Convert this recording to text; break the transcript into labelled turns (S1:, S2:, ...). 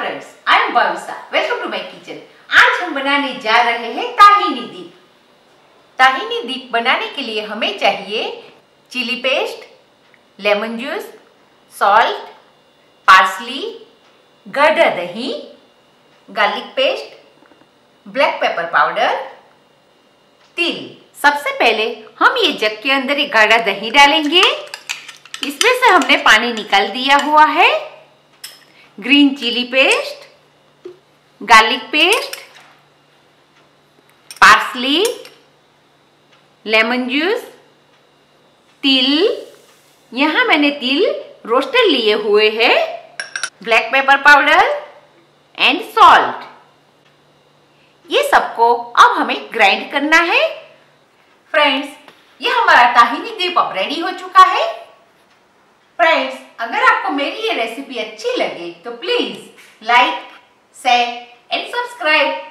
S1: Friends I am Bavisa welcome to my kitchen आज हम बनाने जा रहे हैं ताहिनी दीप। ताहिनी दीप बनाने के लिए हमें चाहिए chilli paste, lemon juice salt parsley गढ़ा दही garlic paste black pepper powder तिल। सबसे पहले हम ये जग के अंदर एक गाढ़ा दही डालेंगे। इसमें से हमने पानी निकाल दिया हुआ है। Green chilli paste, garlic paste, parsley, lemon juice, तिल। यहाँ मैंने तिल रोस्टर लिए हुए हैं। Black pepper powder and salt. ये सबको अब हमें ग्राइंड करना है। फ्रेंड्स, ये हमारा ताहिनी अब रेडी हो चुका है। मेरी ये रेसिपी अच्छी लगे तो please like share and subscribe